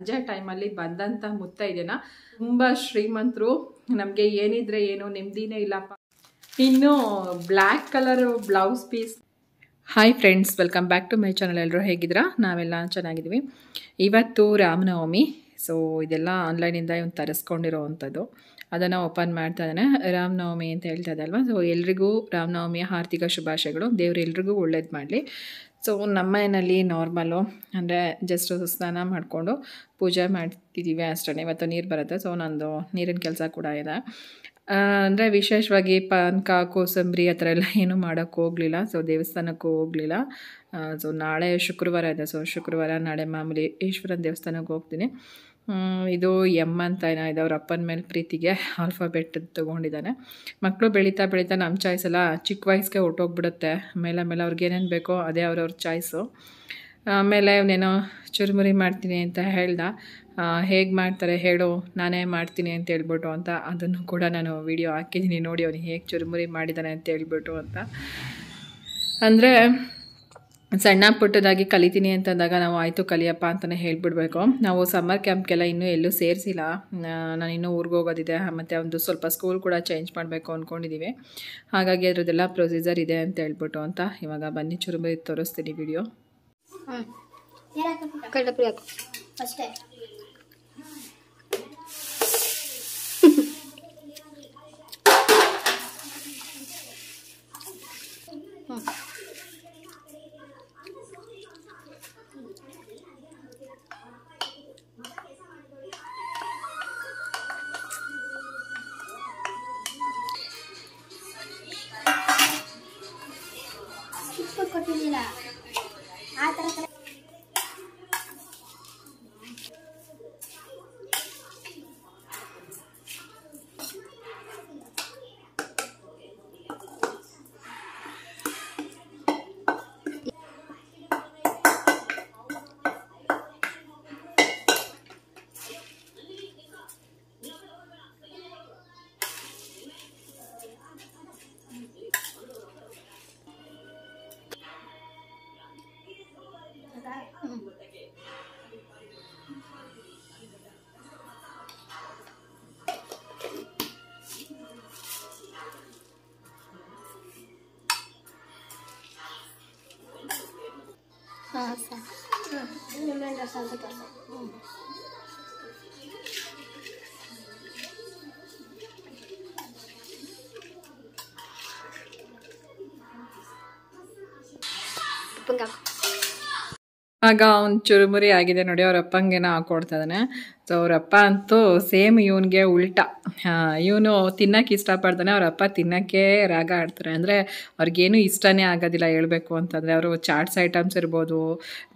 ಸಂಜೆ ಟೈಮಲ್ಲಿ ಬಂದಂಥ ಮುತ್ತೈದೆನ ತುಂಬ ಶ್ರೀಮಂತರು. ನಮಗೆ ಏನಿದ್ರೆ ಏನು ನೆಮ್ಮದಿನೇ ಇಲ್ಲಪ್ಪ. ಇನ್ನು black colour blouse piece hi friends welcome back to my channel ಎಲ್ಲರೂ ಹೇಗಿದ್ದೀರಾ? ನಾವೆಲ್ಲ ಚೆನ್ನಾಗಿದ್ದೀವಿ. ಇವತ್ತು ರಾಮನವಮಿ. ಸೊ ಇದೆಲ್ಲ ಆನ್ಲೈನಿಂದ ಇವನು ತರಿಸ್ಕೊಂಡಿರೋ ಅಂಥದ್ದು ಅದನ್ನು ಓಪನ್ ಮಾಡ್ತಾ ಇದ್ದಾನೆ. ರಾಮನವಮಿ ಅಂತ ಹೇಳ್ತಾ ಇದ್ದಲ್ವ ಸೊ ಎಲ್ರಿಗೂ ರಾಮನವಮಿಯ ಆರ್ಥಿಕ ಶುಭಾಶಯಗಳು. ದೇವ್ರು ಎಲ್ರಿಗೂ ಒಳ್ಳೇದು ಮಾಡಲಿ. ಸೊ ನಮ್ಮ ಮನೆಯಲ್ಲಿ ನಾರ್ಮಲು ಅಂದರೆ ಜಸ್ಟ್ ಸ್ನಾನ ಮಾಡಿಕೊಂಡು ಪೂಜೆ ಮಾಡ್ತಿದ್ದೀವಿ ಅಷ್ಟೇ ಇವತ್ತು ನೀರು ಬರುತ್ತೆ ಸೊ ನಂದು ನೀರಿನ ಕೆಲಸ ಕೂಡ ಇದೆ. ಅಂದರೆ ವಿಶೇಷವಾಗಿ ಪಾನಕ ಕೋಸಂಬರಿ ಆ ಥರ ಎಲ್ಲ ಏನೂ ಮಾಡೋಕ್ಕೆ ಹೋಗಲಿಲ್ಲ. ಸೊ ದೇವಸ್ಥಾನಕ್ಕೂ ಹೋಗಲಿಲ್ಲ. ಸೊ ನಾಳೆ ಶುಕ್ರವಾರ ಇದೆ. ಸೊ ಶುಕ್ರವಾರ ನಾಳೆ ಮಾಮೂಲಿ ಈಶ್ವರನ ದೇವಸ್ಥಾನಕ್ಕೆ ಹೋಗ್ತೀನಿ. ಇದು ಎಂ ಅಂತ ಏನೋ ಅವ್ರ ಅಪ್ಪನ ಮೇಲೆ ಪ್ರೀತಿಗೆ ಆಲ್ಫಾಬೆಟ್ ತೊಗೊಂಡಿದ್ದಾನೆ. ಮಕ್ಕಳು ಬೆಳೀತಾ ಬೆಳೀತಾ ನಮ್ಮ ಚಾಯ್ಸ್ ಎಲ್ಲ ಚಿಕ್ಕ ವಯಸ್ಸಿಗೆ ಹೊರ್ಟೋಗ್ಬಿಡುತ್ತೆ. ಆಮೇಲೆ ಆಮೇಲೆ ಅವ್ರಿಗೆ ಏನೇನು ಬೇಕೋ ಅದೇ ಅವ್ರವ್ರ ಚಾಯ್ಸು ಆಮೇಲೆ ಅವನೇನೋ ಚುರುಮುರಿ ಮಾಡ್ತೀನಿ ಅಂತ ಹೇಳ್ದ. ಹೇಗೆ ಮಾಡ್ತಾರೆ ಹೇಳು, ನಾನೇ ಮಾಡ್ತೀನಿ ಅಂತ ಹೇಳ್ಬಿಟ್ಟು ಅಂತ ಅದನ್ನು ಕೂಡ ನಾನು ವಿಡಿಯೋ ಹಾಕಿದ್ದೀನಿ ನೋಡಿ ಅವನು ಹೇಗೆ ಚುರುಮುರಿ ಮಾಡಿದ್ದಾನೆ ಅಂತ ಹೇಳ್ಬಿಟ್ಟು ಅಂತ. ಅಂದರೆ ಸಣ್ಣ ಪುಟ್ಟದಾಗಿ ಕಲಿತೀನಿ ಅಂತಂದಾಗ ನಾವು ಆಯಿತು ಕಲಿಯಪ್ಪ ಅಂತಲೇ ಹೇಳ್ಬಿಡ್ಬೇಕು. ನಾವು ಸಮ್ಮರ್ ಕ್ಯಾಂಪ್ಗೆಲ್ಲ ಇನ್ನೂ ಎಲ್ಲೂ ಸೇರಿಸಿಲ್ಲ. ನಾನು ಇನ್ನೂ ಊರಿಗೆ ಹೋಗೋದಿದೆ, ಮತ್ತು ಒಂದು ಸ್ವಲ್ಪ ಸ್ಕೂಲ್ ಕೂಡ ಚೇಂಜ್ ಮಾಡಬೇಕು ಅಂದ್ಕೊಂಡಿದ್ದೀವಿ ಹಾಗಾಗಿ ಅದರದ್ದೆಲ್ಲ ಪ್ರೊಸೀಜರ್ ಇದೆ ಅಂತ ಹೇಳ್ಬಿಟ್ಟು ಅಂತ ಇವಾಗ ಬನ್ನಿ, ಚುರುಮುರಿ ತೋರಿಸ್ತೀನಿ ವಿಡಿಯೋ ಹಾಂ ಸರ್ ಹ್ಞೂ ನಿಮ್ಮೇನು ಡ್ರೆಸ್ ಅಂತ ಕೆಲಸ ಹ್ಞೂ ಉಪ್ಪಂಗೆ ಆಗ ಅವ್ನು ಚುರುಮುರಿ ಆಗಿದೆ ನೋಡಿ, ಅವ್ರ ಅಪ್ಪಂಗೆನ ಹಾಕೊಡ್ತಾ ಸೊ ಅವರಪ್ಪ ಅಂತೂ ಸೇಮ್ ಇವನಿಗೆ ಉಲ್ಟಾ. ಇವನು ತಿನ್ನಕ್ಕೆ ಇಷ್ಟಪಡ್ತಾನೆ, ಅವ್ರ ಅಪ್ಪ ತಿನ್ನೋಕ್ಕೆ ರಾಗ ಆಡ್ತಾರೆ ಅಂದರೆ ಅವ್ರಿಗೇನು ಇಷ್ಟನೇ ಆಗೋದಿಲ್ಲ ಹೇಳಬೇಕು ಅಂತಂದರೆ, ಅವರು ಚಾಟ್ಸ್ ಐಟಮ್ಸ್ ಇರ್ಬೋದು,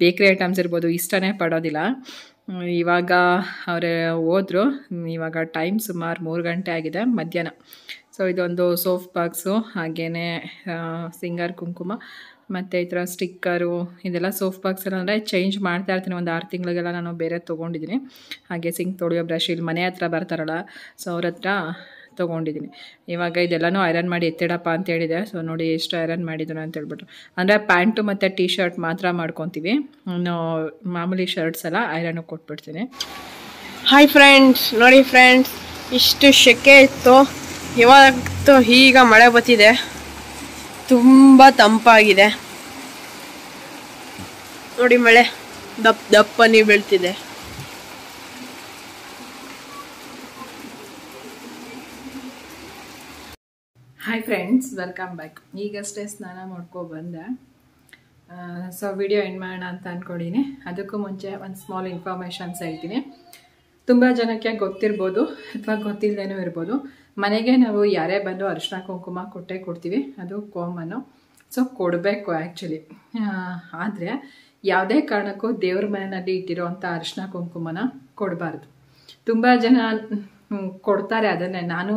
ಬೇಕ್ರಿ ಐಟಮ್ಸ್ ಇರ್ಬೋದು, ಇಷ್ಟನೇ ಪಡೋದಿಲ್ಲ. ಇವಾಗ ಅವರೇ ಹೋದರು, ಇವಾಗ ಟೈಮ್ ಸುಮಾರು ಮೂರು ಗಂಟೆ ಆಗಿದೆ ಮಧ್ಯಾಹ್ನ. ಸೊ ಇದೊಂದು ಸೋಫ್ ಬಾಕ್ಸು ಹಾಗೇ ಸಿಂಗರ್ ಕುಂಕುಮ. ಮತ್ತು ಈ ಥರ ಸ್ಟಿಕ್ಕರು, ಇದೆಲ್ಲ ಸೋಫ್ ಬಾಕ್ಸ್ ಎಲ್ಲ ಅಂದರೆ ಚೇಂಜ್ ಮಾಡ್ತಾ ಇರ್ತೀನಿ. ಒಂದು ಆರು ತಿಂಗಳಿಗೆಲ್ಲ ನಾನು ಬೇರೆ ತೊಗೊಂಡಿದ್ದೀನಿ. ಹಾಗೆ ಸಿಂಕ್ ತೊಳೆಯೋ ಬ್ರಷ್ ಇಲ್ಲಿ ಮನೆ ಹತ್ರ ಬರ್ತಾರಲ್ಲ ಸೊ ಅವ್ರ ಹತ್ರ ತೊಗೊಂಡಿದ್ದೀನಿ. ಇವಾಗ ಇದೆಲ್ಲನೂ ಐರನ್ ಮಾಡಿ ಎತ್ತಿಡಪ್ಪ ಅಂತ ಹೇಳಿದೆ. ಸೊ ನೋಡಿ ಎಷ್ಟು ಐರನ್ ಮಾಡಿದ್ರು ಅಂತ ಹೇಳ್ಬಿಟ್ಟು ಅಂದರೆ ಪ್ಯಾಂಟು ಮತ್ತು ಟೀ ಶರ್ಟ್ ಮಾತ್ರ ಮಾಡ್ಕೊತೀವಿ. ಮಾಮೂಲಿ ಶರ್ಟ್ಸ್ ಎಲ್ಲ ಐರನ್ ಕೊಟ್ಬಿಡ್ತೀನಿ. ಹಾಯ್ ಫ್ರೆಂಡ್ಸ್ ನೋಡಿ ಫ್ರೆಂಡ್ಸ್ ಇಷ್ಟು ಶೆಕೆ ಇತ್ತು. ಇವಾಗಂತೂ ಈಗ ಮಳೆ ಬತ್ತಿದೆ ತುಂಬ ತಂಪಾಗಿದೆ. ನೋಡಿ ಮಳೆ, ದಪ್ಪ ದಪ್ಪನಿ ಬೀಳ್ತಿದೆ. ಹಾಯ್ ಫ್ರೆಂಡ್ಸ್ ವೆಲ್ಕಮ್ ಬ್ಯಾಕ್ ಈಗಷ್ಟೇ ಸ್ನಾನ ಮಾಡ್ಕೊ ಬಂದೆ. ಸೊ ವಿಡಿಯೋ ಎಂಡ್ ಮಾಡೋಣ ಅಂತ ಅಂದ್ಕೊಂಡಿನಿ ಅದಕ್ಕೂ ಮುಂಚೆ ಒಂದು ಸ್ಮಾಲ್ ಇನ್ಫಾರ್ಮೇಷನ್ಸ್ ಹೇಳ್ತೀನಿ. ತುಂಬ ಜನಕ್ಕೆ ಗೊತ್ತಿರ್ಬೋದು, ಅಥವಾ ಗೊತ್ತಿಲ್ಲದೇನೂ ಇರ್ಬೋದು. ಮನೆಗೆ ನಾವು ಯಾರೇ ಬಂದು ಅರಿಶಿನ, ಕುಂಕುಮ, ಕೊಟ್ಟೆ ಕೊಡ್ತೀವಿ. ಅದು ಕಾಮನ್ನು. ಸೊ ಕೊಡಬೇಕು ಆ್ಯಕ್ಚುಲಿ ಆದರೆ ಯಾವುದೇ ಕಾರಣಕ್ಕೂ ದೇವ್ರ ಮನೆಯಲ್ಲಿ ಇಟ್ಟಿರೋವಂಥ ಅರಿಶಿನ, ಕುಂಕುಮನ ಕೊಡಬಾರ್ದು. ತುಂಬ ಜನ ಕೊಡ್ತಾರೆ ಅದನ್ನೇ. ನಾನು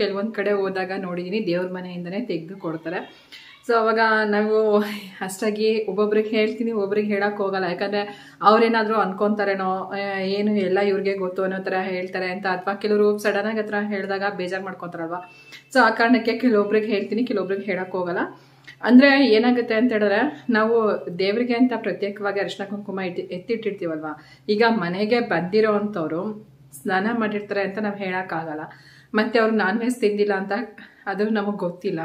ಕೆಲವೊಂದು ಕಡೆ ಹೋದಾಗ ನೋಡಿದ್ದೀನಿ ದೇವ್ರ ಮನೆಯಿಂದನೇ ತೆಗೆದು ಕೊಡ್ತಾರೆ. ಸೊ ಅವಾಗ ನಾವು ಅಷ್ಟಾಗಿ ಒಬ್ಬೊಬ್ರಿಗೆ ಹೇಳ್ತೀನಿ ಒಬ್ಬೊಬ್ರಿಗೆ ಹೇಳಕ್ ಹೋಗಲ್ಲ. ಯಾಕಂದ್ರೆ ಅವ್ರೇನಾದ್ರೂ ಅನ್ಕೊಂತಾರೇನೋ ಏನು ಎಲ್ಲ ಇವ್ರಿಗೆ ಗೊತ್ತು ಅನ್ನೋ ಥರ ಹೇಳ್ತಾರೆ ಅಂತ. ಅಥವಾ ಕೆಲವರು ಸಡನ್ ಆಗಿ ಹತ್ರ ಹೇಳಿದಾಗ ಬೇಜಾರು ಮಾಡ್ಕೊತಾರಲ್ವಾ. ಸೊ ಆ ಕಾರಣಕ್ಕೆ ಕೆಲವೊಬ್ರಿಗೆ ಹೇಳ್ತೀನಿ, ಕೆಲವೊಬ್ರಿಗೆ ಹೇಳಕ್ ಹೋಗಲ್ಲ. ಅಂದ್ರೆ ಏನಾಗುತ್ತೆ ಅಂತ ಹೇಳಿದ್ರೆ, ನಾವು ದೇವರಿಗೆ ಅಂತ ಪ್ರತ್ಯೇಕವಾಗಿ ಅರಿಶಿನ ಕುಂಕುಮ ಇಟ್ಟು, ಎತ್ತಿಟ್ಟಿರ್ತೀವಲ್ವ. ಈಗ ಮನೆಗೆ ಬಂದಿರೋ ಸ್ನಾನ ಮಾಡಿರ್ತಾರೆ ಅಂತ ನಾವು ಹೇಳೋಕ್ಕಾಗಲ್ಲ ಮತ್ತೆ ಅವ್ರು ನಾನ್ ವೆಜ್ ತಿಂದಿಲ್ಲ ಅಂತ, ಅದು ನಮಗೆ ಗೊತ್ತಿಲ್ಲ.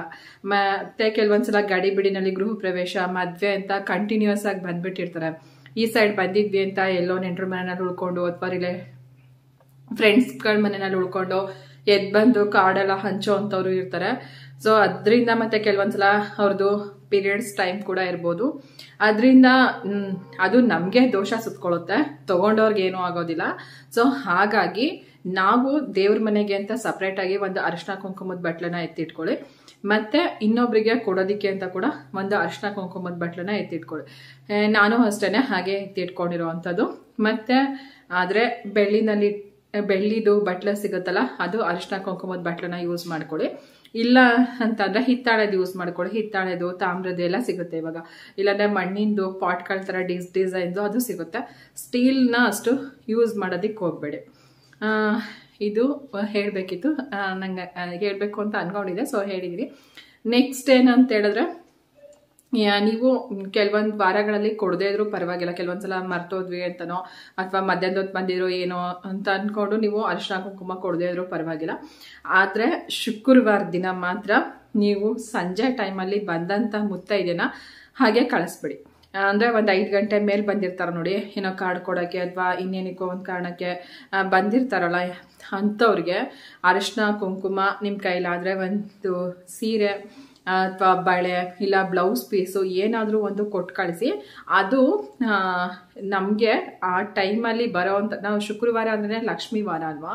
ಮತ್ತೆ ಕೆಲವೊಂದ್ಸಲ ಗಡಿ ಬಿಡಿನಲ್ಲಿ ಗೃಹ ಪ್ರವೇಶ, ಮದ್ವೆ ಅಂತ ಕಂಟಿನ್ಯೂಸ್ ಆಗಿ ಬಂದ್ಬಿಟ್ಟಿರ್ತಾರೆ. ಈ ಸೈಡ್ ಬಂದಿದ್ವಿ ಅಂತ ಎಲ್ಲೋ ನೆಂಟರ ಮನೆಯಲ್ಲಿ ಉಳ್ಕೊಂಡು ಅಥವಾ ರಿಲೇ ಫ್ರೆಂಡ್ಸ್ಗಳ ಮನೆಯಲ್ಲಿ ಉಳ್ಕೊಂಡು ಎದ್ ಬಂದು ಕಾರ್ಡೆಲ್ಲ ಹಂಚೋ ಅಂಥವ್ರು ಇರ್ತಾರೆ. ಸೊ ಅದರಿಂದ ಮತ್ತೆ ಕೆಲವೊಂದ್ಸಲ ಅವ್ರದ್ದು ಪೀರಿಯಡ್ಸ್ ಟೈಮ್ ಕೂಡ ಇರ್ಬೋದು. ಅದರಿಂದ ಅದು ನಮಗೆ ದೋಷ ಸುತ್ಕೊಳ್ಳುತ್ತೆ. ತೊಗೊಂಡವ್ರಿಗೆ ಏನೂ ಆಗೋದಿಲ್ಲ. ಸೊ ಹಾಗಾಗಿ ನಾವು ದೇವ್ರ ಮನೆಗೆ ಅಂತ ಸಪ್ರೇಟಾಗಿ ಒಂದು ಅರಿಶಿನ ಕುಂಕುಮದ ಬಟ್ಲನ್ನ ಎತ್ತಿಟ್ಕೊಳ್ಳಿ. ಮತ್ತೆ ಇನ್ನೊಬ್ರಿಗೆ ಕೊಡೋದಿಕ್ಕೆ ಅಂತ ಕೂಡ ಒಂದು ಅರಿಶಿನ ಕುಂಕುಮದ ಬಟ್ಲನ್ನ ಎತ್ತಿಟ್ಕೊಳ್ಳಿ. ನಾನು ಅಷ್ಟೇ ಹಾಗೆ ಎತ್ತಿಟ್ಕೊಂಡಿರೋವಂಥದ್ದು. ಮತ್ತೆ ಆದರೆ ಬೆಳ್ಳಿನಲ್ಲಿ, ಬೆಳ್ಳಿದು ಬಟ್ಲ ಸಿಗುತ್ತಲ್ಲ, ಅದು ಅರಿಶಿನ ಕುಂಕುಮದ ಬಟ್ಲನ್ನ ಯೂಸ್ ಮಾಡ್ಕೊಳ್ಳಿ. ಇಲ್ಲ ಅಂತಂದ್ರೆ ಹಿತ್ತಾಳೆದು ಯೂಸ್ ಮಾಡ್ಕೊಳ್ಳಿ. ಹಿತ್ತಾಳೆದು ತಾಮ್ರದ ಎಲ್ಲ ಸಿಗುತ್ತೆ ಇವಾಗ. ಇಲ್ಲಾಂದ್ರೆ ಮಣ್ಣಿಂದು ಪಾಟ್ಗಳ ಥರ ಡಿಸ್ ಡಿಸೈನ್ದು ಅದು ಸಿಗುತ್ತೆ. ಸ್ಟೀಲ್ನ ಅಷ್ಟು ಯೂಸ್ ಮಾಡೋದಕ್ಕೆ ಹೋಗ್ಬೇಡಿ. ಇದು ಹೇಳಬೇಕಿತ್ತು. ನಂಗೆ ಹೇಳಬೇಕು ಅಂತ ಅನ್ಕೊಂಡಿದ್ದೆ ಸೊ ಹೇಳಿದಿರಿ. ನೆಕ್ಸ್ಟ್ ಏನಂತ ಹೇಳಿದ್ರೆ ನೀವು ಕೆಲವೊಂದು ವಾರಗಳಲ್ಲಿ ಕೊಡದೇ ಇದ್ರೂ ಪರವಾಗಿಲ್ಲ. ಕೆಲವೊಂದ್ಸಲ ಮರ್ತೋದ್ವಿ ಅಂತನೋ, ಅಥವಾ ಮಧ್ಯಾಹ್ನದ ಹೊತ್ತು ಬಂದಿರೋ ಏನೋ ಅಂತ ಅಂದ್ಕೊಂಡು ನೀವು ಅರಿಶಿನ ಕುಂಕುಮ ಕೊಡದೇ ಇದ್ರೂ ಪರವಾಗಿಲ್ಲ. ಆದರೆ ಶುಕ್ರವಾರ ದಿನ ಮಾತ್ರ ನೀವು ಸಂಜೆ ಟೈಮಲ್ಲಿ ಬಂದಂಥ ಮುತ್ತೈದೆನ ಹಾಗೆ ಕಳಿಸ್ಬಿಡಿ. ಅಂದರೆ ಒಂದು ಐದು ಗಂಟೆ ಮೇಲೆ ಬಂದಿರ್ತಾರೆ ನೋಡಿ. ಏನೋ ಕಾರ್ಡ್ ಕೊಡೋಕ್ಕೆ ಅಥವಾ ಇನ್ನೇನಕ್ಕೋ ಒಂದು ಕಾರಣಕ್ಕೆ ಬಂದಿರ್ತಾರಲ್ಲ ಅಂಥವ್ರಿಗೆ ಅರಿಶಿನ, ಕುಂಕುಮ ನಿಮ್ಮ ಕೈಲಾದರೆ ಒಂದು ಸೀರೆ ಅಥವಾ ಬಳೆ ಇಲ್ಲ ಬ್ಲೌಸ್ ಪೀಸು ಏನಾದರೂ ಒಂದು ಕೊಟ್ಟು ಕಳಿಸಿ. ಅದು ನಮಗೆ ಆ ಟೈಮಲ್ಲಿ ಬರೋವಂಥ ನಾವು ಶುಕ್ರವಾರ ಅಂದರೆ ಲಕ್ಷ್ಮೀ ವಾರ ಅಲ್ವಾ?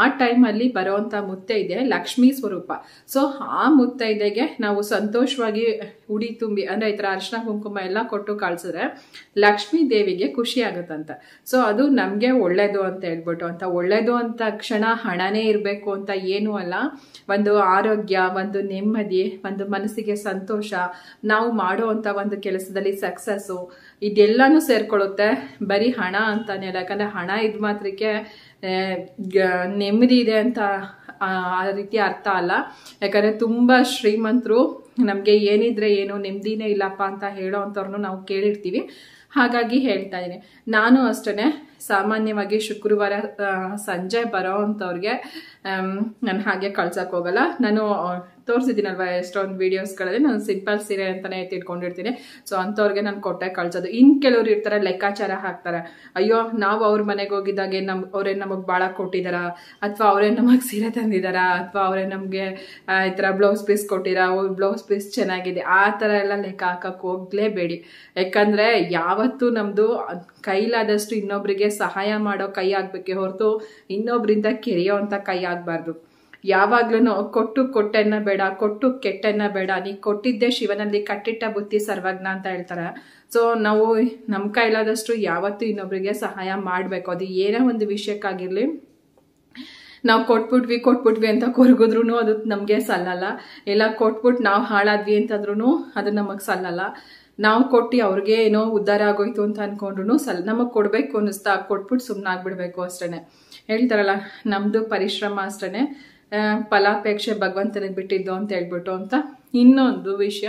ಆ ಟೈಮಲ್ಲಿ ಬರೋವಂಥ ಮುತ್ತೈದೆ ಲಕ್ಷ್ಮೀ ಸ್ವರೂಪ. ಸೊ ಆ ಮುತ್ತೈದೆಗೆ ನಾವು ಸಂತೋಷವಾಗಿ ಉಡಿ ತುಂಬಿ, ಅಂದರೆ ಈ ಥರ ಅರಿಶಿನ ಕುಂಕುಮ ಎಲ್ಲ ಕೊಟ್ಟು ಕಳಿಸಿದ್ರೆ ಲಕ್ಷ್ಮೀ ದೇವಿಗೆ ಖುಷಿ ಆಗುತ್ತಂತ. ಸೊ ಅದು ನಮಗೆ ಒಳ್ಳೇದು ಅಂತ ಹೇಳ್ಬಿಟ್ಟು, ಅಂತ ಒಳ್ಳೇದು ಅಂತ ಕ್ಷಣ ಹಣನೇ ಇರಬೇಕು ಅಂತ ಏನೂ ಅಲ್ಲ. ಒಂದು ಆರೋಗ್ಯ, ಒಂದು ನೆಮ್ಮದಿ, ಒಂದು ಮನಸ್ಸಿಗೆ ಸಂತೋಷ, ನಾವು ಮಾಡುವಂಥ ಒಂದು ಕೆಲಸದಲ್ಲಿ ಸಕ್ಸಸ್ಸು ಇದೆಲ್ಲನೂ ಸೇರ್ಕೊಳ್ಳುತ್ತೆ ಬರೀ ಹಣ ಅಂತಾನೆ ಅಲ್ಲ, ಯಾಕಂದರೆ ಹಣ ಇದು ಮಾತ್ರಕ್ಕೆ ನೆಮ್ಮದಿ ಇದೆ ಅಂತ ಆ ರೀತಿ ಅರ್ಥ ಅಲ್ಲ. ಯಾಕಂದರೆ ತುಂಬ ಶ್ರೀಮಂತರು, ನಮಗೆ ಏನಿದ್ರೆ ಏನು, ನೆಮ್ಮದಿನೇ ಇಲ್ಲಪ್ಪ ಅಂತ ಹೇಳೋ ಅಂಥವ್ರನ್ನೂ ನಾವು ಕೇಳಿರ್ತೀವಿ. ಹಾಗಾಗಿ ಹೇಳ್ತಾ ಇದ್ದೀನಿ. ನಾನು ಅಷ್ಟೇ ಸಾಮಾನ್ಯವಾಗಿ ಶುಕ್ರವಾರ ಸಂಜೆ ಬರೋ ಅಂಥವ್ರಿಗೆ ನಾನು ಹಾಗೆ ಕಳ್ಸಕ್ಕೆ ಹೋಗಲ್ಲ. ನಾನು ತೋರಿಸಿದ್ದೀನಲ್ವ ಎಷ್ಟೊಂದು ವೀಡಿಯೋಸ್ಗಳಲ್ಲಿ ನಾನು ಸಿಂಪಲ್ ಸೀರೆ ಅಂತಲೇ ಎತ್ತಿಟ್ಕೊಂಡಿರ್ತೀನಿ ಸೊ ಅಂಥವ್ರಿಗೆ ನಾನು ಕೊಟ್ಟೆ ಕಳ್ಸೋದು. ಇನ್ನು ಕೆಲವ್ರು ಇರ್ತಾರೆ, ಲೆಕ್ಕಾಚಾರ ಹಾಕ್ತಾರೆ. ಅಯ್ಯೋ, ನಾವು ಅವ್ರ ಮನೆಗೆ ಹೋಗಿದ್ದಾಗೆ ನಮ್ಮ ಅವರೇ ನಮಗೆ ಭಾಳ ಕೊಟ್ಟಿದ್ದಾರಾ ಅಥವಾ ಅವರೇ ನಮಗೆ ಸೀರೆ ತಂದಿದ್ದಾರಾ ಅಥವಾ ಅವರೇ ನಮಗೆ ಈ ಥರ ಬ್ಲೌಸ್ ಪೀಸ್ ಕೊಟ್ಟಿರ? ಬ್ಲೌಸ್ ಪೀಸ್ ಚೆನ್ನಾಗಿದೆ. ಆ ಥರ ಎಲ್ಲ ಲೆಕ್ಕ ಹಾಕಕ್ಕೆ ಹೋಗ್ಲೇಬೇಡಿ. ಯಾಕಂದರೆ ಯಾವತ್ತೂ ನಮ್ಮದು ಕೈಲಾದಷ್ಟು ಇನ್ನೊಬ್ರಿಗೆ ಸಹಾಯ ಮಾಡೋ ಕೈ ಆಗಬೇಕೆ ಹೊರತು ಇನ್ನೊಬ್ರಿಂದ ಕೆರೆಯೋ ಅಂತ ಕೈ ಆಗ್ಬಾರ್ದು. ಯಾವಾಗ್ಲೂ ಕೊಟ್ಟು ಕೊಟ್ಟೆನ್ನ ಬೇಡ, ಕೊಟ್ಟು ಕೆಟ್ಟೆನ್ನ ಬೇಡ. ನೀ ಕೊಟ್ಟಿದ್ದೆ ಶಿವನಲ್ಲಿ ಕಟ್ಟಿಟ್ಟ ಬುತ್ತಿ ಸರ್ವಜ್ಞ ಅಂತ ಹೇಳ್ತಾರೆ. ಸೊ ನಾವು ನಮ್ಮ ಕೈಲಾದಷ್ಟು ಯಾವತ್ತೂ ಇನ್ನೊಬ್ರಿಗೆ ಸಹಾಯ ಮಾಡಬೇಕು. ಅದು ಏನೇ ಒಂದು ವಿಷಯಕ್ಕಾಗಿರಲಿ. ನಾವು ಕೊಟ್ಬಿಟ್ವಿ ಕೊಟ್ಬಿಟ್ವಿ ಅಂತ ಕೊರಗಿದ್ರು ಅದು ನಮಗೆ ಸಲ್ಲಲ್ಲ. ಎಲ್ಲ ಕೊಟ್ಬಿಟ್ಟು ನಾವು ಹಾಳಾದ್ವಿ ಅಂತಂದ್ರೂ ಅದು ನಮಗೆ ಸಲ್ಲಲ್ಲ. ನಾವು ಕೊಟ್ಟು ಅವ್ರಿಗೆ ಏನೋ ಉದ್ಧಾರ ಆಗೋಯ್ತು ಅಂತ ಅನ್ಕೊಂಡ್ರು ಸಲ್ ನಮಗೆ ಕೊಡಬೇಕು ಅನ್ನಿಸ್ತಾ ಕೊಟ್ಬಿಟ್ಟು ಸುಮ್ಮನೆ ಆಗ್ಬಿಡ್ಬೇಕು ಹೇಳ್ತಾರಲ್ಲ ನಮ್ಮದು ಪರಿಶ್ರಮ ಅಷ್ಟೇ ಫಲಾಪೇಕ್ಷೆ ಭಗವಂತನಿಗೆ ಬಿಟ್ಟಿದ್ದು ಅಂತ ಹೇಳ್ಬಿಟ್ಟು ಅಂತ ಇನ್ನೊಂದು ವಿಷಯ.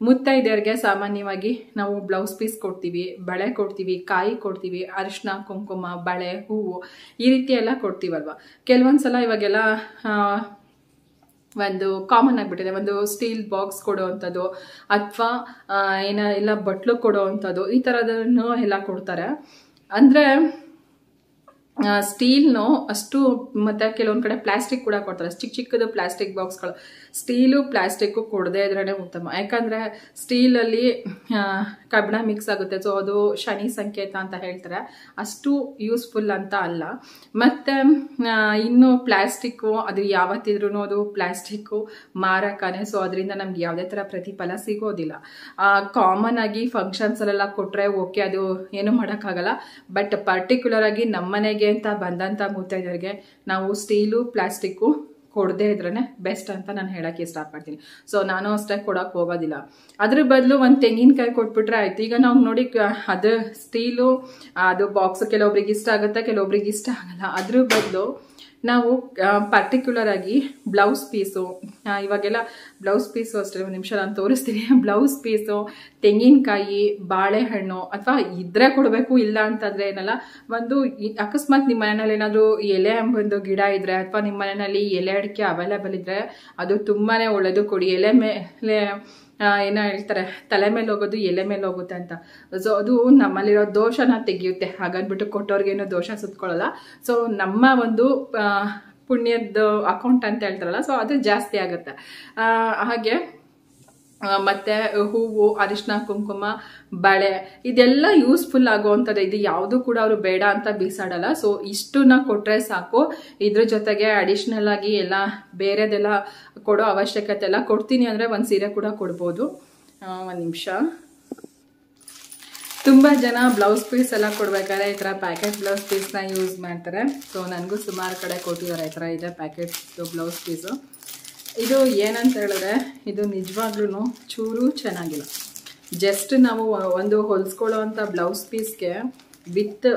ಮುತ್ತೈದೆಯರಿಗೆ ಸಾಮಾನ್ಯವಾಗಿ ನಾವು ಬ್ಲೌಸ್ ಪೀಸ್ ಕೊಡ್ತೀವಿ ಬಳೆ ಕೊಡ್ತೀವಿ ಕಾಯಿ ಕೊಡ್ತೀವಿ ಅರಿಶಿನ ಕುಂಕುಮ ಬಳೆ ಹೂವು ಈ ರೀತಿ ಎಲ್ಲ ಕೊಡ್ತೀವಲ್ವ? ಕೆಲವೊಂದ್ಸಲ ಇವಾಗೆಲ್ಲ ಆ, ಒಂದು ಕಾಮನ್ ಆಗಿಬಿಟ್ಟಿದೆ, ಒಂದು ಸ್ಟೀಲ್ ಬಾಕ್ಸ್ ಕೊಡೋವಂಥದ್ದು ಅಥವಾ ಏನ ಎಲ್ಲ ಬಟ್ಲು ಕೊಡೋ ಅಂಥದ್ದು ಈ ಥರದನ್ನು ಎಲ್ಲ ಕೊಡ್ತಾರೆ. ಅಂದರೆ ಸ್ಟೀಲ್ನು ಅಷ್ಟು ಮತ್ತು ಕೆಲವೊಂದು ಕಡೆ ಪ್ಲಾಸ್ಟಿಕ್ ಕೂಡ ಕೊಡ್ತಾರೆ. ಚಿಕ್ಕ ಚಿಕ್ಕದು ಪ್ಲಾಸ್ಟಿಕ್ ಬಾಕ್ಸ್ಗಳು. ಸ್ಟೀಲು ಪ್ಲಾಸ್ಟಿಕ್ಕು ಕೊಡದೇ ಇದ್ರೇ ಉತ್ತಮ. ಯಾಕಂದರೆ ಸ್ಟೀಲಲ್ಲಿ ಕಬ್ಬಿಣ ಮಿಕ್ಸ್ ಆಗುತ್ತೆ. ಸೊ ಅದು ಶನಿ ಸಂಕೇತ ಅಂತ ಹೇಳ್ತಾರೆ. ಅಷ್ಟು ಯೂಸ್ಫುಲ್ ಅಂತ ಅಲ್ಲ. ಮತ್ತು ಇನ್ನು ಪ್ಲಾಸ್ಟಿಕ್ಕು, ಅದು ಯಾವತ್ತಿದ್ರೂ ಅದು ಪ್ಲಾಸ್ಟಿಕ್ಕು ಮಾರಕನೇ. ಸೊ ಅದರಿಂದ ನಮ್ಗೆ ಯಾವುದೇ ಥರ ಪ್ರತಿಫಲ ಸಿಗೋದಿಲ್ಲ. ಕಾಮನ್ ಆಗಿ ಫಂಕ್ಷನ್ಸಲ್ಲೆಲ್ಲ ಕೊಟ್ಟರೆ ಓಕೆ ಅದು ಏನು ಮಾಡೋಕ್ಕಾಗಲ್ಲ. ಬಟ್ ಪರ್ಟಿಕ್ಯುಲರ್ ಆಗಿ ನಮ್ಮನೆಗೆ ಅಂತ ಬಂದಂಥ ಮುತ್ತೈದರಿಗೆ ನಾವು ಸ್ಟೀಲು, ಪ್ಲಾಸ್ಟಿಕ್ಕು ಕೊಡದೇ ಇದ್ರೇ ಬೆಸ್ಟ್ ಅಂತ ನಾನು ಹೇಳಕ್ಕೆ ಇಷ್ಟಪಡ್ತೀನಿ. ಸೊ ನಾನು ಅಷ್ಟೇ ಕೊಡೋಕೆ ಹೋಗೋದಿಲ್ಲ. ಅದ್ರ ಬದಲು ಒಂದು ತೆಂಗಿನಕಾಯಿ ಕೊಟ್ಬಿಟ್ರೆ ಆಯ್ತು. ಈಗ ನಾವು ನೋಡಿ ಅದು ಸ್ಟೀಲು, ಅದು ಬಾಕ್ಸ್ ಕೆಲವೊಬ್ರಿಗೆ ಇಷ್ಟ ಆಗುತ್ತೆ, ಕೆಲವೊಬ್ರಿಗೆ ಇಷ್ಟ ಆಗಲ್ಲ. ಅದ್ರ ಬದಲು ನಾವು ಪರ್ಟಿಕ್ಯುಲರ್ ಆಗಿ ಬ್ಲೌಸ್ ಪೀಸು ಇವಾಗೆಲ್ಲ ಬ್ಲೌಸ್ ಪೀಸು ಅಷ್ಟೇ, ಒಂದು ನಿಮಿಷ ನಾನು ತೋರಿಸ್ತೀನಿ. ಬ್ಲೌಸ್ ಪೀಸು ತೆಂಗಿನಕಾಯಿ, ಬಾಳೆಹಣ್ಣು, ಅಥವಾ ಇದ್ರೆ ಕೊಡಬೇಕು, ಇಲ್ಲ ಅಂತಂದ್ರೆ ಏನಲ್ಲ, ಒಂದು ಅಕಸ್ಮಾತ್ ನಿಮ್ಮ ಮನೆಯಲ್ಲಿ ಏನಾದರೂ ಎಲೆ ಎಂಬೊಂದು ಗಿಡ ಇದ್ರೆ, ಅಥವಾ ನಿಮ್ಮ ಮನೆಯಲ್ಲಿ ಎಲೆ ಅಡಿಕೆ ಅವೈಲೇಬಲ್ ಇದ್ರೆ, ಅದು ತುಂಬಾ ಒಳ್ಳೆಯದು ಕೊಡಿ. ಎಲೆ ಮೇಲೆ ಏನೋ ಹೇಳ್ತಾರೆ, ತಲೆ ಮೇಲೆ ಹೋಗೋದು, ಎಲೆ ಮೇಲೆ ಹೋಗುತ್ತೆ ಅಂತ. ಸೊ ಅದು ನಮ್ಮಲ್ಲಿರೋ ದೋಷನ ತೆಗೆಯುತ್ತೆ. ಹಾಗಂದ್ಬಿಟ್ಟು ಕೊಟ್ಟವ್ರಿಗೇನು ದೋಷ ಸುತ್ಕೊಳ್ಳಲ್ಲ. ಸೊ ನಮ್ಮ ಒಂದು ಪುಣ್ಯದ ಅಕೌಂಟ್ ಅಂತ ಹೇಳ್ತಾರಲ್ಲ ಸೊ ಅದು ಜಾಸ್ತಿ ಆಗುತ್ತೆ. ಹಾಗೆ ಮತ್ತೆ ಹೂವು, ಅರಿಶಿನ, ಕುಂಕುಮ, ಬಳೆ, ಇದೆಲ್ಲ ಯೂಸ್ಫುಲ್ ಆಗುವಂಥದ್ದು. ಇದು ಯಾವುದು ಕೂಡ ಅವರು ಬೇಡ ಅಂತ ಬೀಸಾಡಲ್ಲ ಸೊ ಇಷ್ಟನ್ನ ಕೊಟ್ಟರೆ ಸಾಕು. ಇದ್ರ ಜೊತೆಗೆ ಅಡಿಷ್ನಲ್ ಆಗಿ ಎಲ್ಲ ಬೇರೆದೆಲ್ಲ ಕೊಡೋ ಅವಶ್ಯಕತೆ ಎಲ್ಲ ಕೊಡ್ತೀನಿ ಅಂದರೆ ಒಂದು ಸೀರೆ ಕೂಡ ಕೊಡ್ಬೋದು. ಒಂದು ನಿಮಿಷ. ತುಂಬ ಜನ ಬ್ಲೌಸ್ ಪೀಸ್ ಎಲ್ಲ ಕೊಡ್ಬೇಕಾದ್ರೆ ಈ ಥರ ಪ್ಯಾಕೆಟ್ ಬ್ಲೌಸ್ ಪೀಸ್ನ ಯೂಸ್ ಮಾಡ್ತಾರೆ. ಸೊ ನನಗೂ ಸುಮಾರು ಕಡೆ ಕೊಟ್ಟಿದ್ದಾರೆ ಈ ಥರ ಇದೆ ಪ್ಯಾಕೆಟ್ ಬ್ಲೌಸ್ ಪೀಸು ಇದು ಏನಂತ ಹೇಳಿದ್ರೆ, ಇದು ನಿಜವಾಗ್ಲೂ ಚೂರು ಚೆನ್ನಾಗಿಲ್ಲ. ಜಸ್ಟ್ ನಾವು ಒಂದು ಹೊಲಿಸ್ಕೊಳ್ಳೋ ಅಂಥ ಬ್ಲೌಸ್ ಪೀಸ್ಗೆ ವಿತ್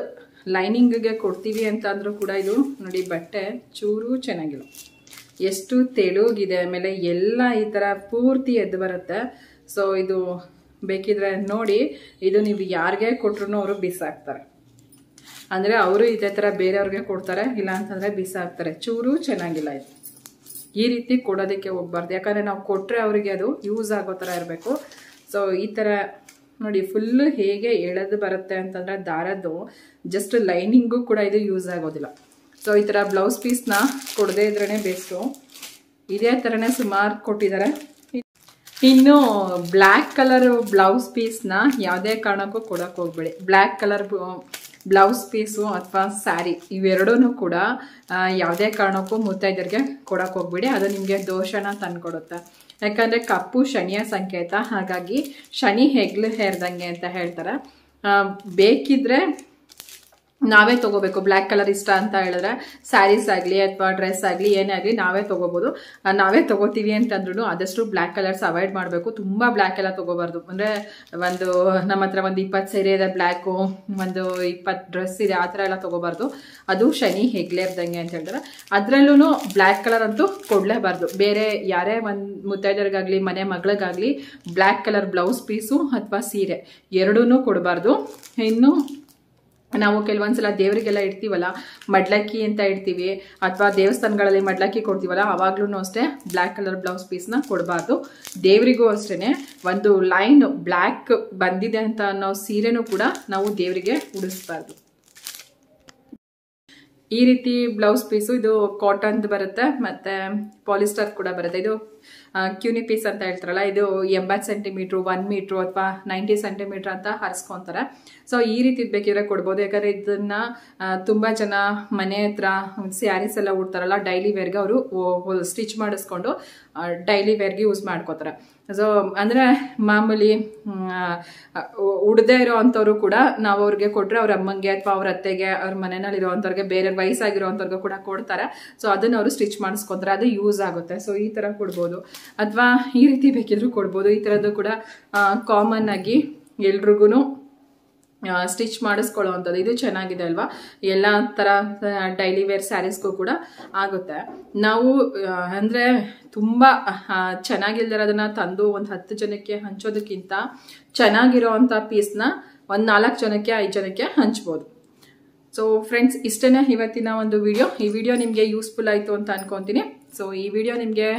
ಲೈನಿಂಗ್ಗೆ ಕೊಡ್ತೀವಿ ಅಂತ ಅಂದರೂ ಕೂಡ ಇದು ನೋಡಿ ಬಟ್ಟೆ ಚೂರು ಚೆನ್ನಾಗಿಲ್ಲ. ಎಷ್ಟು ತೆಳುಗಿದೆ, ಆಮೇಲೆ ಎಲ್ಲ ಈ ಥರ ಪೂರ್ತಿ ಎದ್ದು ಬರುತ್ತೆ. ಸೊ ಇದು ಬೇಕಿದ್ರೆ ನೋಡಿ, ಇದು ನೀವು ಯಾರಿಗೆ ಕೊಟ್ರು ಅವರು ಬಿಸಾಕ್ತಾರೆ. ಅಂದರೆ ಅವರು ಇದೇ ಥರ ಬೇರೆಯವ್ರಿಗೆ ಕೊಡ್ತಾರೆ, ಇಲ್ಲ ಅಂತಂದರೆ ಬಿಸಾಕ್ತಾರೆ. ಚೂರು ಚೆನ್ನಾಗಿಲ್ಲ ಇದು. ಈ ರೀತಿ ಕೊಡೋದಕ್ಕೆ ಹೋಗ್ಬಾರ್ದು. ಯಾಕಂದರೆ ನಾವು ಕೊಟ್ಟರೆ ಅವರಿಗೆ ಅದು ಯೂಸ್ ಆಗೋ ಥರ ಇರಬೇಕು. ಸೊ ಈ ಥರ ನೋಡಿ ಫುಲ್ಲು ಹೇಗೆ ಎಳೆದು ಬರುತ್ತೆ ಅಂತಂದರೆ ದಾರದ್ದು ಜಸ್ಟ್ ಲೈನಿಂಗು ಕೂಡ ಇದು ಯೂಸ್ ಆಗೋದಿಲ್ಲ. ಸೊ ಈ ಥರ ಬ್ಲೌಸ್ ಪೀಸ್ನ ಕೊಡದೇ ಇದ್ರೇ ಬೆಸ್ಟು ಇದೇ ಥರನೇ ಸುಮಾರು ಕೊಟ್ಟಿದ್ದಾರೆ ಇನ್ನು ಬ್ಲ್ಯಾಕ್ ಕಲರ್ ಬ್ಲೌಸ್ ಪೀಸ್ನ ಯಾವುದೇ ಕಾರಣಕ್ಕೂ ಕೊಡೋಕೆ ಹೋಗ್ಬೇಡಿ. ಬ್ಲ್ಯಾಕ್ ಕಲರ್ ಬ್ಲೌಸ್ ಪೀಸು ಅಥವಾ ಸ್ಯಾರಿ ಇವೆರಡೂ ಕೂಡ ಯಾವುದೇ ಕಾರಣಕ್ಕೂ ಮುತ್ತೈದರಿಗೆ ಕೊಡೋಕೆ ಹೋಗ್ಬಿಡಿ. ಅದು ನಿಮಗೆ ದೋಷನ ತಂದ್ಕೊಡುತ್ತೆ. ಯಾಕಂದರೆ ಕಪ್ಪು ಶನಿಯ ಸಂಕೇತ. ಹಾಗಾಗಿ ಶನಿ ಹೆಗ್ಲು ಹೇರ್ದಂಗೆ ಅಂತ ಹೇಳ್ತಾರೆ. ಬೇಕಿದ್ರೆ ನಾವೇ ತಗೋಬೇಕು. ಬ್ಲ್ಯಾಕ್ ಕಲರ್ ಇಷ್ಟ ಅಂತ ಹೇಳಿದ್ರೆ ಸ್ಯಾರೀಸ್ ಆಗಲಿ ಅಥವಾ ಡ್ರೆಸ್ ಆಗಲಿ ಏನೇ ಆಗಲಿ ನಾವೇ ತಗೋಬೋದು. ನಾವೇ ತಗೋತೀವಿ ಅಂತಂದ್ರೂ ಆದಷ್ಟು ಬ್ಲ್ಯಾಕ್ ಕಲರ್ಸ್ ಅವಾಯ್ಡ್ ಮಾಡಬೇಕು. ತುಂಬ ಬ್ಲ್ಯಾಕ್ ಎಲ್ಲ ತಗೋಬಾರ್ದು. ಅಂದರೆ ಒಂದು ನಮ್ಮ ಹತ್ರ ಒಂದು ಇಪ್ಪತ್ತು ಸೀರೆ ಇದೆ ಬ್ಲ್ಯಾಕು ಒಂದು ಇಪ್ಪತ್ತು ಡ್ರೆಸ್ ಇದೆ, ಆ ಥರ ಎಲ್ಲ ತಗೋಬಾರ್ದು. ಅದು ಶನಿ ಹೆಗ್ಲೇ ಇರ್ದಂಗೆ ಅಂತ ಹೇಳಿದ್ರೆ ಅದರಲ್ಲೂ ಬ್ಲ್ಯಾಕ್ ಕಲರ್ ಅಂತೂ ಕೊಡಲೇಬಾರ್ದು. ಬೇರೆ ಯಾರೇ ಒಂದು ಮುತ್ತೈದರಿಗಾಗಲಿ ಮನೆ ಮಗಳಿಗಾಗಲಿ ಬ್ಲ್ಯಾಕ್ ಕಲರ್ ಬ್ಲೌಸ್ ಪೀಸು ಅಥವಾ ಸೀರೆ ಎರಡೂ ಕೊಡಬಾರ್ದು. ಇನ್ನು ನಾವು ಕೆಲವೊಂದ್ಸಲ ದೇವರಿಗೆಲ್ಲ ಇಡ್ತೀವಲ್ಲ, ಮಡ್ಲಕ್ಕಿ ಅಂತ ಇಡ್ತೀವಿ, ಅಥವಾ ದೇವಸ್ಥಾನಗಳಲ್ಲಿ ಮಡ್ಲಕ್ಕಿ ಕೊಡ್ತೀವಲ್ಲ ಅವಾಗ್ಲೂ ಅಷ್ಟೇ ಬ್ಲ್ಯಾಕ್ ಕಲರ್ ಬ್ಲೌಸ್ ಪೀಸ್ನ ಕೊಡಬಾರ್ದು. ದೇವರಿಗೂ ಅಷ್ಟೇ ಒಂದು ಲೈನ್ ಬ್ಲ್ಯಾಕ್ ಬಂದಿದೆ ಅಂತ ಅನ್ನೋ ಸೀರೆನೂ ಕೂಡ ನಾವು ದೇವರಿಗೆ ಉಡಿಸ್ಬಾರ್ದು. ಈ ರೀತಿ ಬ್ಲೌಸ್ ಪೀಸು ಇದು ಕಾಟನ್ ಬರುತ್ತೆ, ಮತ್ತೆ ಪಾಲಿಸ್ಟರ್ ಕೂಡ ಬರುತ್ತೆ. ಇದು ಕ್ಯೂನಿ ಪೀಸ್ ಅಂತ ಹೇಳ್ತಾರಲ್ಲ, ಇದು ಎಂಬತ್ತು ಸೆಂಟಿಮೀಟ್ರು ಒನ್ ಮೀಟ್ರು ಅಥವಾ ನೈಂಟಿ ಸೆಂಟಿಮೀಟ್ರ್ ಅಂತ ಹರಿಸ್ಕೊತಾರೆ. ಸೊ ಈ ರೀತಿ ಬೇಕಿದ್ರೆ ಕೊಡ್ಬೋದು. ಯಾಕಂದ್ರೆ ಇದನ್ನ ತುಂಬ ಜನ ಮನೆ ಹತ್ರ ಸ್ಯಾರೀಸ್ ಎಲ್ಲ ಉಡ್ತಾರಲ್ಲ ಡೈಲಿ ವೇರ್ಗೆ ಅವರು ಸ್ಟಿಚ್ ಮಾಡಿಸ್ಕೊಂಡು ಡೈಲಿ ವೇರ್ಗೆ ಯೂಸ್ ಮಾಡ್ಕೋತಾರೆ. ಸೊ ಅಂದರೆ ಮಾಮೂಲಿ ಉಡದೇ ಇರೋ ಅಂಥವ್ರು ಕೂಡ ನಾವು ಅವ್ರಿಗೆ ಕೊಟ್ಟರೆ ಅವ್ರ ಅಮ್ಮಂಗೆ ಅಥವಾ ಅವ್ರ ಅತ್ತೆಗೆ, ಅವ್ರ ಮನೆಯಲ್ಲಿ ಇರೋವಂಥವ್ರಿಗೆ ಬೇರೆ ವಯಸ್ಸಾಗಿರೋವಂಥವ್ರಿಗೆ ಕೂಡ ಕೊಡ್ತಾರೆ. ಸೊ ಅದನ್ನು ಅವರು ಸ್ಟಿಚ್ ಮಾಡಿಸ್ಕೊತಾರೆ, ಅದು ಯೂಸ್ ಆಗುತ್ತೆ. ಸೊ ಈ ಥರ ಕೊಡ್ಬೋದು. ಅಥವಾ ಈ ರೀತಿ ಬೇಕಿದ್ರೂ ಕೊಡ್ಬೋದು. ಈ ಥರದ್ದು ಕೂಡ ಕಾಮನ್ ಆಗಿ ಎಲ್ರಿಗೂ ಸ್ಟಿಚ್ ಮಾಡಿಸ್ಕೊಳ್ಳೋವಂಥದ್ದು. ಇದು ಚೆನ್ನಾಗಿದೆ ಅಲ್ವಾ? ಎಲ್ಲ ಥರ ಡೈಲಿ ವೇರ್ ಸ್ಯಾರೀಸ್ಗೂ ಕೂಡ ಆಗುತ್ತೆ. ನಾವು ಅಂದರೆ ತುಂಬ ಚೆನ್ನಾಗಿಲ್ದಿರೋದನ್ನ ತಂದು ಒಂದು ಹತ್ತು ಜನಕ್ಕೆ ಹಂಚೋದಕ್ಕಿಂತ ಚೆನ್ನಾಗಿರೋ ಅಂಥ ಪೀಸ್ನ ಒಂದು ನಾಲ್ಕು ಜನಕ್ಕೆ, ಐದು ಜನಕ್ಕೆ ಹಂಚ್ಬೋದು. ಸೊ ಫ್ರೆಂಡ್ಸ್ ಇಷ್ಟೇ ಇವತ್ತಿನ ಒಂದು ವಿಡಿಯೋ ಈ ವಿಡಿಯೋ ನಿಮಗೆ ಯೂಸ್ಫುಲ್ ಆಯಿತು ಅಂತ ಅನ್ಕೊತೀನಿ. ಸೊ ಈ ವಿಡಿಯೋ ನಿಮಗೆ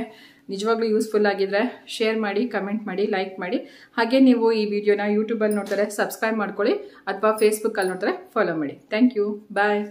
ನಿಜವಾಗ್ಲೂ ಯೂಸ್ಫುಲ್ ಆಗಿದ್ರೆ ಶೇರ್ ಮಾಡಿ ಕಮೆಂಟ್ ಮಾಡಿ ಲೈಕ್ ಮಾಡಿ. ಹಾಗೆ ನೀವು ಈ ವಿಡಿಯೋನ ಯೂಟ್ಯೂಬಲ್ಲಿ ನೋಡ್ತಾರೆ ಸಬ್ಸ್ಕ್ರೈಬ್ ಮಾಡ್ಕೊಳ್ಳಿ, ಅಥವಾ ಫೇಸ್ಬುಕ್ಕಲ್ಲಿ ನೋಡ್ತಾರೆ ಫಾಲೋ ಮಾಡಿ. Thank you bye